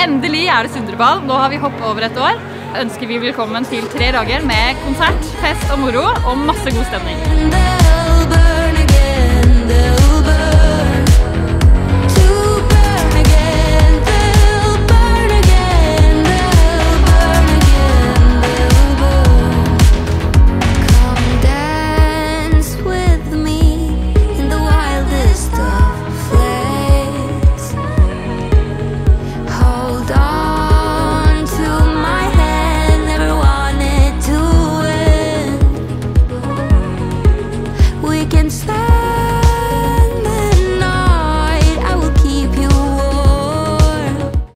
Endelig er det Sundreball. Nå har vi hoppet over et år. Ønsker vi velkommen til tre dager med konsert, fest og moro og masse god stemning. against the